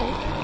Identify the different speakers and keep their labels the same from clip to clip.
Speaker 1: Oh.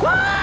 Speaker 1: Ah!